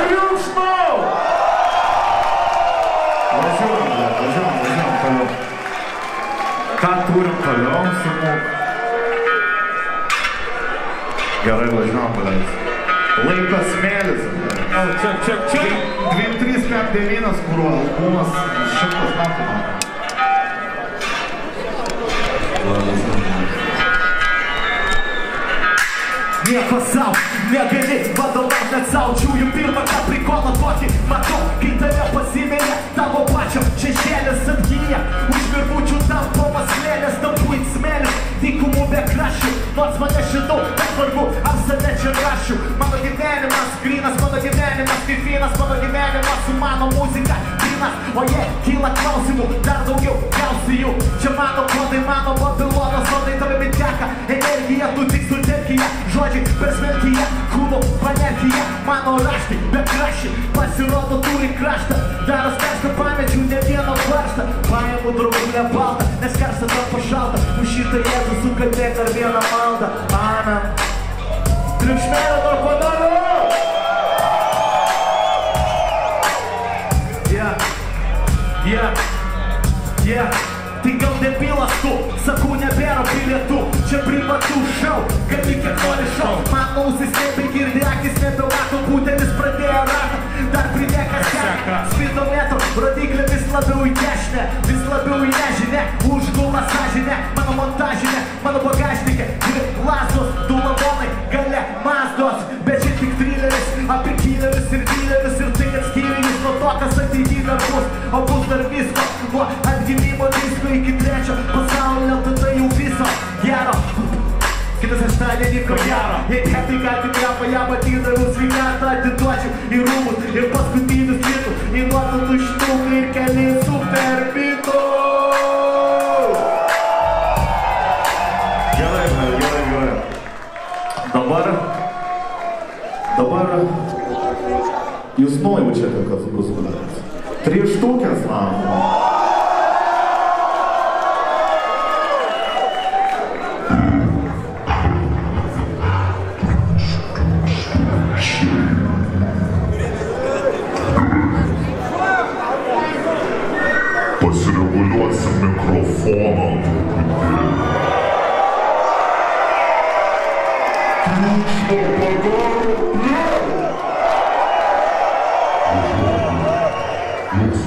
Triukšmo! Važiuojam, dar, važiuojam, važiuojam toliau. Ką turim toliau su Gerai, važiuojam, blės. Laikas smėlis. Čia, čia, čia. 2359, kurio albumas šimtas metų man. Labas, labas. Nieko savo, negali vadovaut net savo Čiūjų pirmą kaprikolą tokį. Matau, kai tave pasimirė Tavo pačio šešėlis atgyja Už virvučių tampo maslėlės Tampu it smėlis, dykumų be kraščių Nors mane šitau, bet svarbu Ar save čia rašiu. Mano gyvenimas grinas, mano gyvenimas kaip vynas Mano gyvenimas su mano muzika Grinas, o jie kyla klausimų panerkiją Mano raštai, be kraščiai Pasirodo turi kraštą Daras karštą pamečių, ne vieną varštą Paimu draugulę baltą, nes karštą tampa šaltą Už šitą jėzų sukalbėk dar vieną maldą Amen Triukšmelio nebėra bilietų, čia privatų šau, gali kiek nori šau, man ausis nebegirdi, akis nebemato, būtelis pradėjo ratą, dar pridėka seka, spidometro, rodiklė vis labiau į dešinę, свикарта ти плачеш і румус, і паскуті до світу, і двадцяту штуку, і колесу терпіту. Героям, героям, героям. Добре. Добре. І знову чекав, як Три штуки знав. Man. Pasireguliuosim mikrofoną truputėlį. Triukšmo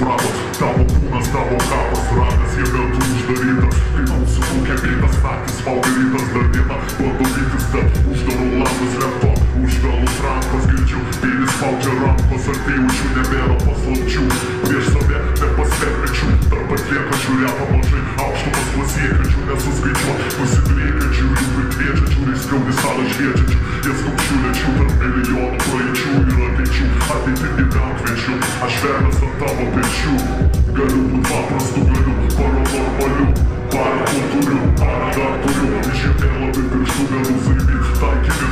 pravos. Tavo kūnas, tavo kapas, ragas jėga tu uždarytas. Kai mūsų kūkė bėgas, naktis valgai rytas, dar diena, bando vytis, bet uždarau langus lemto, užvelus rankos girdžiu, pėlis spaudžia rankos, artėjučių nebėra paslapčių. Prieš save nepaslėpiančių, tarp atliekančių repą mažai, aukštumas pasiekiančių, nesuskaičiuot, nusidriekiančių, jų kviečiančių, reiskiau į salą šviečiančių, jas kumščių lečių tarp milijonų praeičių ir ateičių, ateitinį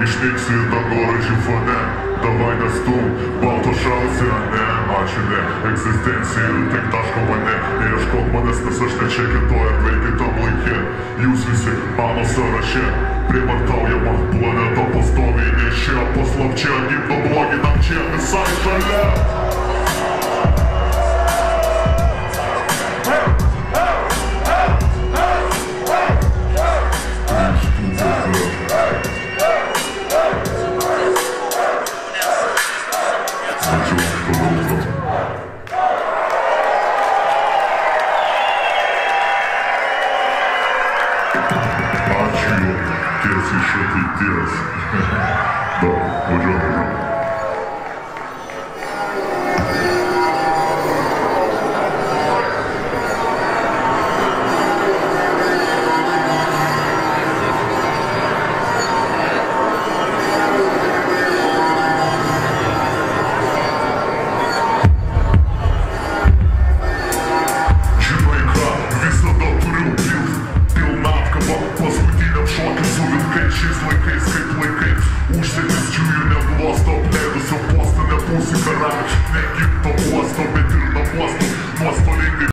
Ištiksi dangoraičių fone. Davai nestum, balto šalsi, ne, ačiū ne. Egzistencijų tik taško mane. Neieškok manęs, nes aš ne čia kitoj ir vėl kitam laikė Jūs visi mano sąraše. Privartaujama planeta pastoviai nešia. Paslapčia, gimdo bloginam čia visai šalia. Deus. Bom, bom jogo.